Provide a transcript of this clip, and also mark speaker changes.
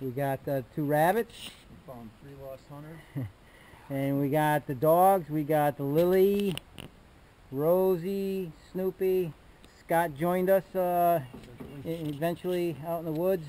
Speaker 1: We got the two rabbits.
Speaker 2: We found three lost hunters.
Speaker 1: And we got the dogs. We got the Lily, Rosie, Snoopy. Scott joined us uh, eventually out in the woods.